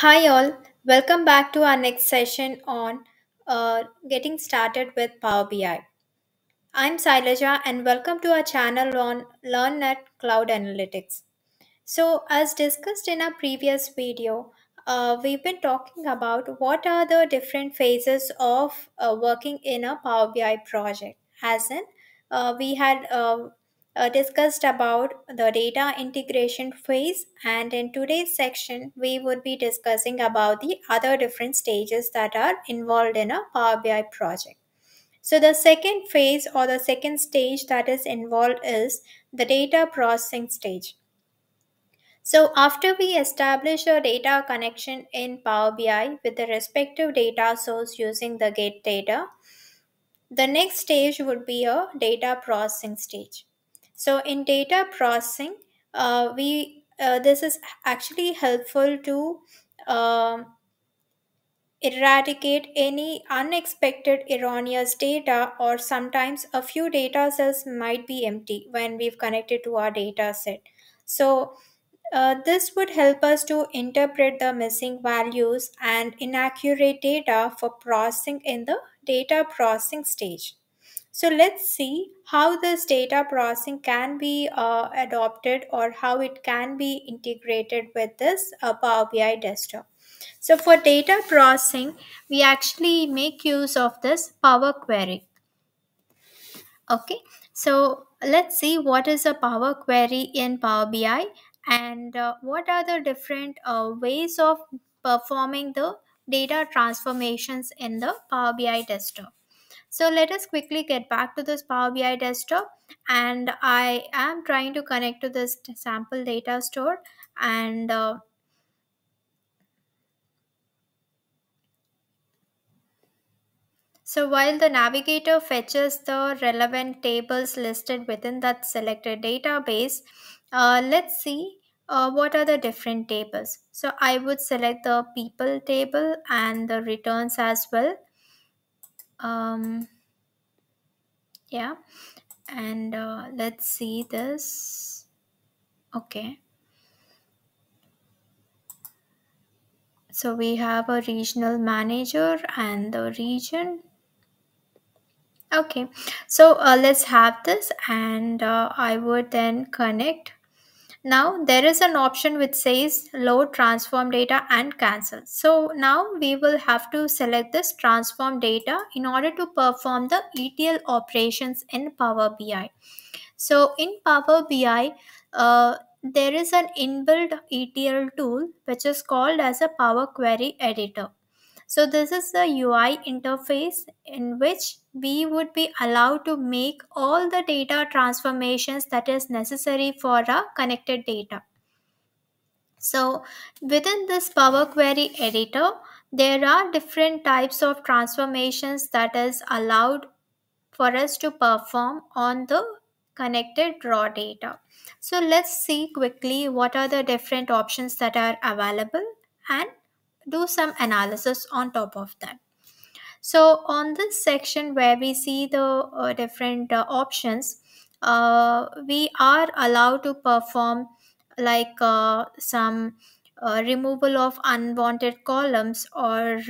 Hi, all. Welcome back to our next session on uh, getting started with Power BI. I'm Sailaja, and welcome to our channel on Learn At Cloud Analytics. So, as discussed in our previous video, uh, we've been talking about what are the different phases of uh, working in a Power BI project. As in, uh, we had uh, discussed about the data integration phase, and in today's section, we would be discussing about the other different stages that are involved in a Power BI project. So, the second phase or the second stage that is involved is the data processing stage. So after we establish a data connection in Power BI with the respective data source using the get data, the next stage would be a data processing stage. So in data processing, uh, we uh, this is actually helpful to um eradicate any unexpected erroneous data or sometimes a few data cells might be empty when we've connected to our data set. So uh, this would help us to interpret the missing values and inaccurate data for processing in the data processing stage. So let's see how this data processing can be uh, adopted or how it can be integrated with this uh, Power BI desktop. So for data processing, we actually make use of this Power Query. Okay, so let's see what is a Power Query in Power BI and uh, what are the different uh, ways of performing the data transformations in the Power BI desktop. So let us quickly get back to this Power BI desktop and I am trying to connect to this sample data store and uh, So while the navigator fetches the relevant tables listed within that selected database, uh, let's see uh, what are the different tables. So I would select the people table and the returns as well. Um, yeah, and uh, let's see this. Okay. So we have a regional manager and the region Okay, so uh, let's have this, and uh, I would then connect. Now there is an option which says load transform data and cancel. So now we will have to select this transform data in order to perform the ETL operations in Power BI. So in Power BI, uh, there is an inbuilt ETL tool which is called as a Power Query Editor. So this is the UI interface in which we would be allowed to make all the data transformations that is necessary for a connected data. So within this Power Query editor, there are different types of transformations that is allowed for us to perform on the connected raw data. So let's see quickly what are the different options that are available and do some analysis on top of that. So on this section where we see the uh, different uh, options, uh, we are allowed to perform like uh, some uh, removal of unwanted columns or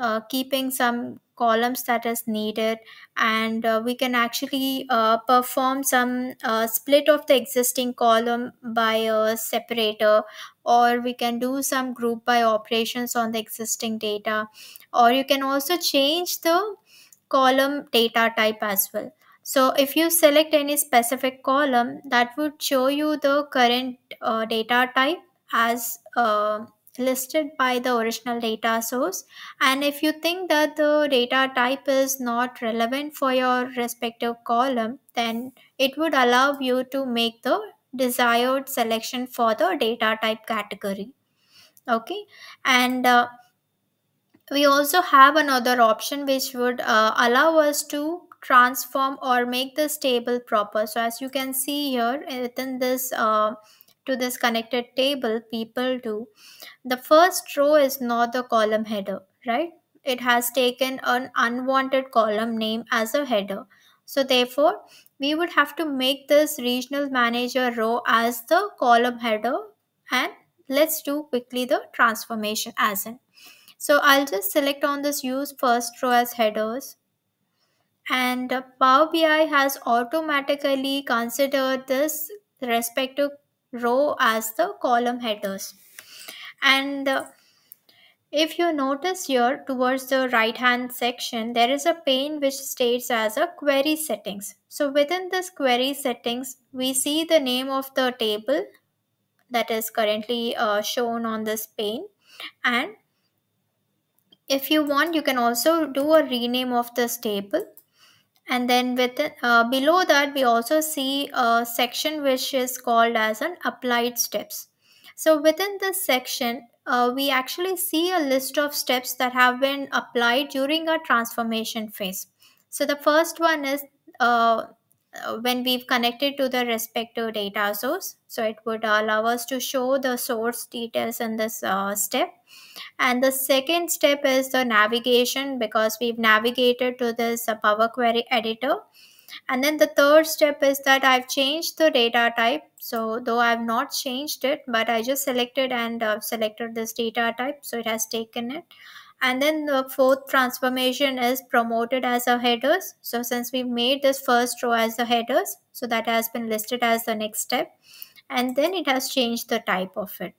uh, keeping some columns that is needed and uh, we can actually uh, perform some uh, split of the existing column by a separator or we can do some group by operations on the existing data or you can also change the column data type as well. So if you select any specific column that would show you the current uh, data type as uh, listed by the original data source. And if you think that the data type is not relevant for your respective column then it would allow you to make the desired selection for the data type category. Okay? And uh, we also have another option which would uh, allow us to transform or make this table proper. So as you can see here within this uh, to this connected table people do. The first row is not the column header right? It has taken an unwanted column name as a header. So therefore we would have to make this regional manager row as the column header and let's do quickly the transformation as in. So I'll just select on this use first row as headers. And Power BI has automatically considered this respective row as the column headers. And uh, if you notice here towards the right hand section, there is a pane which states as a query settings. So within this query settings, we see the name of the table that is currently uh, shown on this pane. And if you want, you can also do a rename of this table and then with uh, below that we also see a section which is called as an applied steps. So within this section uh, we actually see a list of steps that have been applied during our transformation phase. So the first one is uh when we've connected to the respective data source. So it would allow us to show the source details in this uh, step. And the second step is the navigation because we've navigated to this uh, power query editor. And then the third step is that i've changed the data type. So though i've not changed it but i just selected and uh, selected this data type so it has taken it and then the fourth transformation is promoted as a headers. So since we've made this first row as the headers so that has been listed as the next step. And then it has changed the type of it.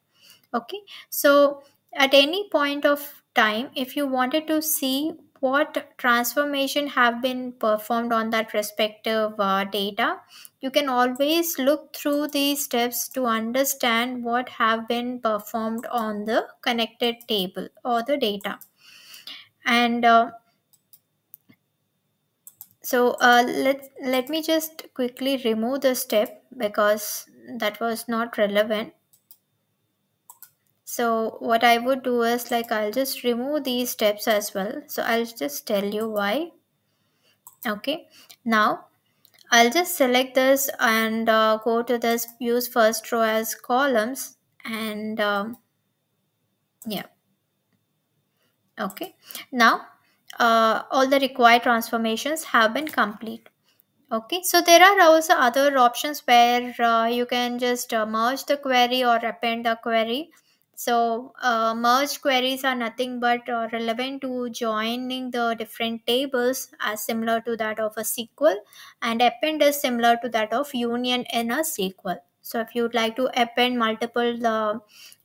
Okay? So at any point of time if you wanted to see what transformation have been performed on that respective uh, data you can always look through these steps to understand what have been performed on the connected table or the data and uh, so uh, let let me just quickly remove the step because that was not relevant so what I would do is like I'll just remove these steps as well. So I'll just tell you why. Okay. Now I'll just select this and uh, go to this use first row as columns and um, yeah. Okay. Now uh, all the required transformations have been complete okay so there are also other options where uh, you can just uh, merge the query or append the query so, uh, merge queries are nothing but uh, relevant to joining the different tables as similar to that of a SQL, and append is similar to that of union in a SQL. So, if you'd like to append multiple uh,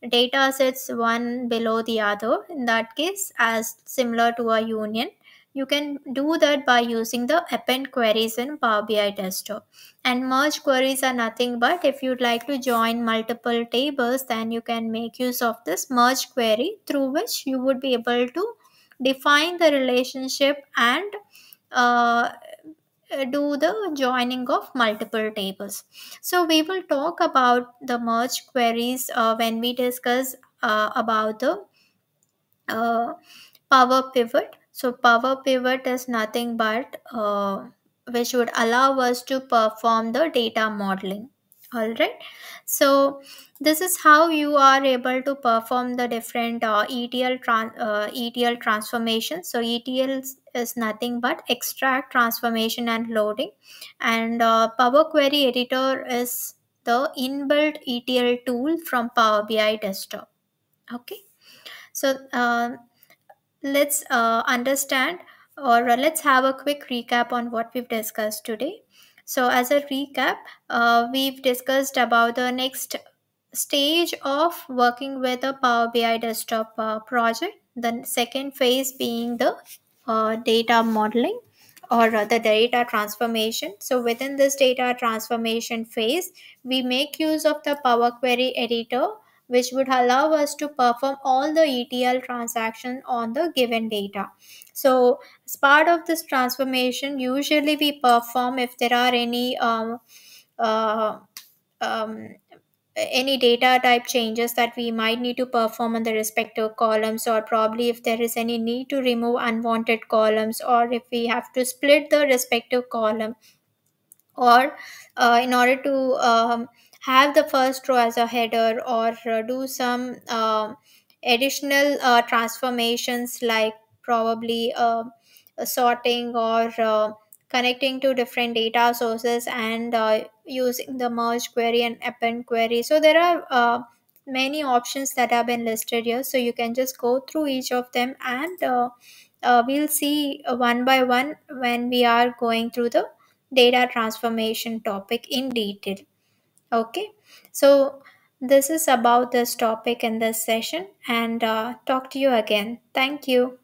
data sets one below the other, in that case, as similar to a union, you can do that by using the append queries in Power BI Desktop. And merge queries are nothing but if you'd like to join multiple tables, then you can make use of this merge query through which you would be able to define the relationship and uh, do the joining of multiple tables. So we will talk about the merge queries uh, when we discuss uh, about the uh, power pivot so power pivot is nothing but uh, which would allow us to perform the data modeling. All right. So this is how you are able to perform the different uh, ETL tran- uh, ETL transformation. So ETL is nothing but extract, transformation, and loading. And uh, Power Query Editor is the inbuilt ETL tool from Power BI Desktop. Okay. So uh, let's uh, understand or uh, let's have a quick recap on what we've discussed today. So, as a recap, uh, we've discussed about the next stage of working with a Power BI desktop uh, project. The second phase being the uh, data modeling or the data transformation. So, within this data transformation phase, we make use of the Power Query editor which would allow us to perform all the ETL transaction on the given data. So as part of this transformation, usually we perform if there are any um, uh, um, any data type changes that we might need to perform on the respective columns or probably if there is any need to remove unwanted columns or if we have to split the respective column or uh, in order to um, have the first row as a header or uh, do some uh, additional uh, transformations like probably uh, sorting or uh, connecting to different data sources and uh, using the merge query and append query. So there are many options that have been listed here. So you can just go through each of them and we'll see one by one when we are going through the data transformation topic in detail okay. So this is about this topic in this session and uh, talk to you again. Thank you